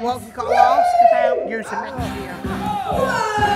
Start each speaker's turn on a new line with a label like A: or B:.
A: what you got to ask about using next year?